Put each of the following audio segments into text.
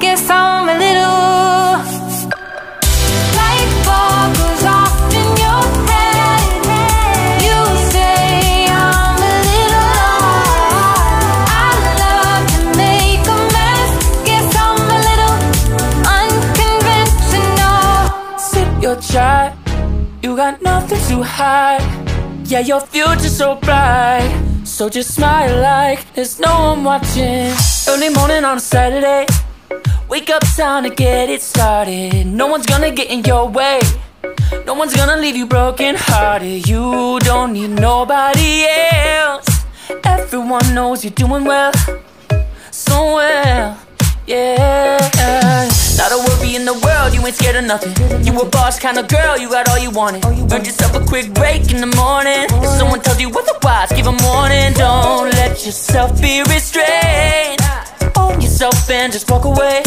little Life bubbles off in your head. You say I'm a little. I love to make a mess. Guess I'm a little. unconventional. Sip your chai, you got nothing to hide. Yeah, your future's so bright. So just smile like there's no one watching. Early morning on a Saturday, wake up, time to get it started. No one's gonna get in your way. No one's gonna leave you broken hearted. You don't need nobody else. Everyone knows you're doing well, so well. Yeah, not a worry in the world, you ain't scared of nothing. You a boss kind of girl, you got all you wanted. Earned yourself a quick break in the morning. If someone tells you otherwise, give 'em warning. Don't let yourself be restrained. And just walk away.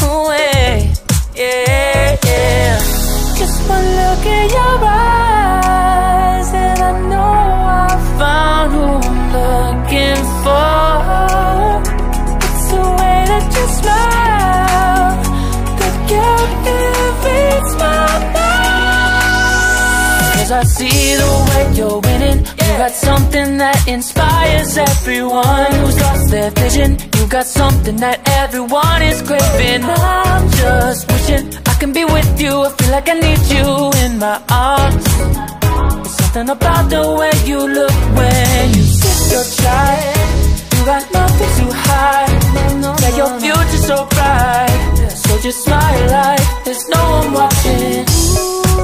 Away, yeah, yeah. Just one look in your eyes, and I know I found who I'm looking for. It's the way that you smile that captivates my mind. Cause I see the way you're winning. Got something that inspires everyone who's lost their vision. You got something that everyone is craving. I'm just wishing I can be with you. I feel like I need you in my arms. There's something about the way you look when you sit your child. You got nothing to hide. Yeah, your future's so bright. So just smile like there's no one watching.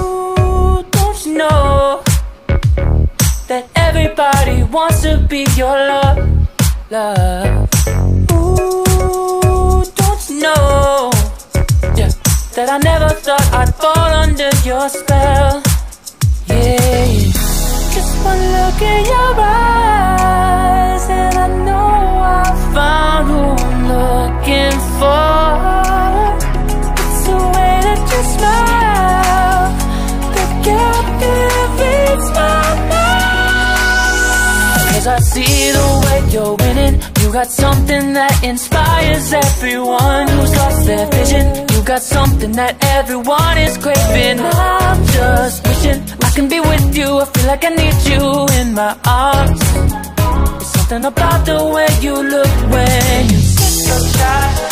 Ooh, don't you know everybody wants to be your love, love? Ooh, don't you know yeah, that I never thought I'd fall under your spell? Yeah, just one look in your eyes, You got something that inspires everyone who's lost their vision. You got something that everyone is craving. I'm just wishing I can be with you. I feel like I need you in my arms. There's something about the way you look when you sit so shy.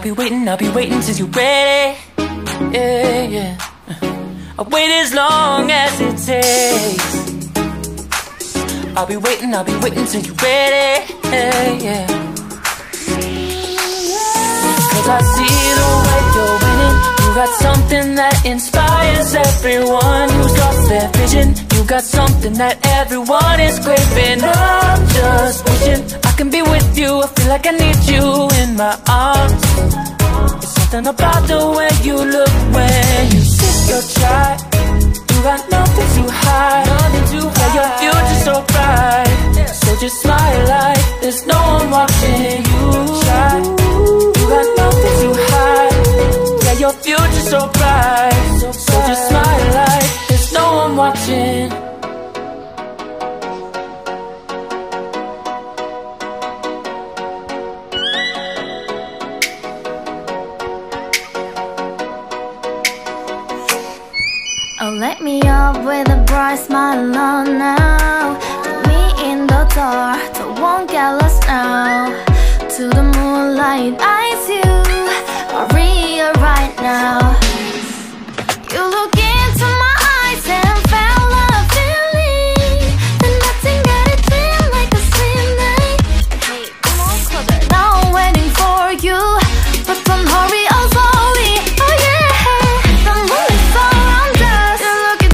I'll be waiting, I'll be waiting till you're ready. Yeah, yeah. I'll wait as long as it takes. I'll be waiting, I'll be waiting till you're ready. Yeah, yeah. Cause I see the way you're winning. You got something that inspires everyone who's lost their vision. You got something that everyone is craving. I'm just wishing I can be with you. I feel like I need you in my arms. There's something about the way you look when you sit your try. You got nothing to hide. Watching. Oh, let me up with a bright smile on now. Put me in the dark, so won't get lost now. To the moonlight, eyes you, Maria right now.